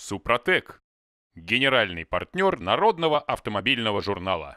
Супротек. Генеральный партнер Народного автомобильного журнала.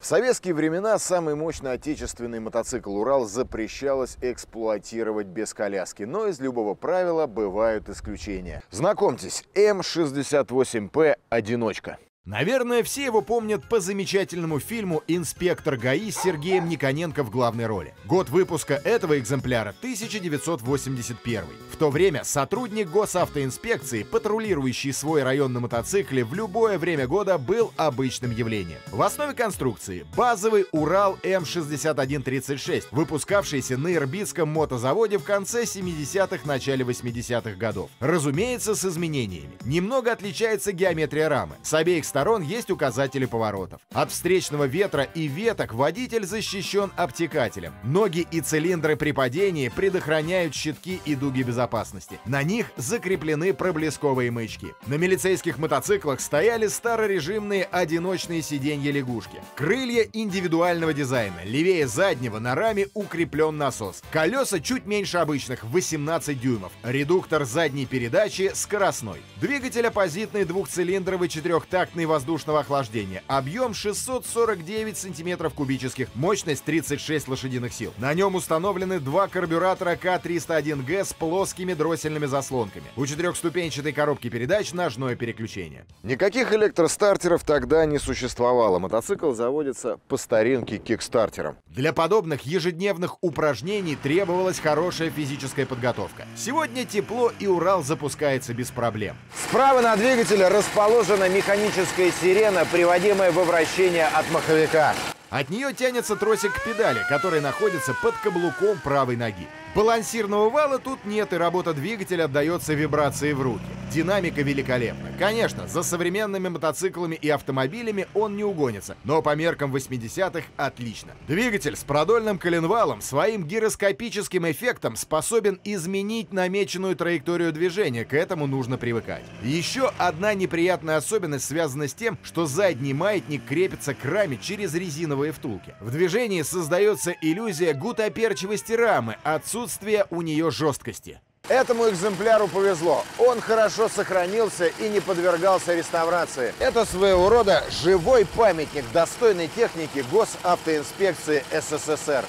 В советские времена самый мощный отечественный мотоцикл «Урал» запрещалось эксплуатировать без коляски, но из любого правила бывают исключения. Знакомьтесь, М68П «Одиночка». Наверное, все его помнят по замечательному фильму «Инспектор ГАИ» с Сергеем Никоненко в главной роли. Год выпуска этого экземпляра — 1981. В то время сотрудник госавтоинспекции, патрулирующий свой район на мотоцикле в любое время года, был обычным явлением. В основе конструкции — базовый Урал М6136, выпускавшийся на Ирбитском мотозаводе в конце 70-х, начале 80-х годов. Разумеется, с изменениями. Немного отличается геометрия рамы. С обеих сторон сторон есть указатели поворотов. От встречного ветра и веток водитель защищен обтекателем. Ноги и цилиндры при падении предохраняют щитки и дуги безопасности. На них закреплены проблесковые мычки. На милицейских мотоциклах стояли старорежимные одиночные сиденья лягушки. Крылья индивидуального дизайна. Левее заднего на раме укреплен насос. Колеса чуть меньше обычных, 18 дюймов. Редуктор задней передачи скоростной. Двигатель оппозитный двухцилиндровый четырехтактный воздушного охлаждения. Объем 649 сантиметров кубических, мощность 36 лошадиных сил. На нем установлены два карбюратора К301Г с плоскими дроссельными заслонками. У четырехступенчатой коробки передач ножное переключение. Никаких электростартеров тогда не существовало. Мотоцикл заводится по старинке кикстартером. Для подобных ежедневных упражнений требовалась хорошая физическая подготовка. Сегодня тепло и Урал запускается без проблем. Справа на двигателе расположена механическая электрическая сирена, приводимая во вращение от маховика. От нее тянется тросик к педали, который находится под каблуком правой ноги. Балансирного вала тут нет, и работа двигателя отдается вибрации в руки. Динамика великолепна. Конечно, за современными мотоциклами и автомобилями он не угонится, но по меркам 80-х отлично. Двигатель с продольным коленвалом своим гироскопическим эффектом способен изменить намеченную траекторию движения, к этому нужно привыкать. Еще одна неприятная особенность связана с тем, что задний маятник крепится к раме через резиновые втулки. В движении создается иллюзия гутоперчивости рамы, отсутствие у нее жесткости. Этому экземпляру повезло. Он хорошо сохранился и не подвергался реставрации. Это своего рода живой памятник достойной техники госавтоинспекции СССР.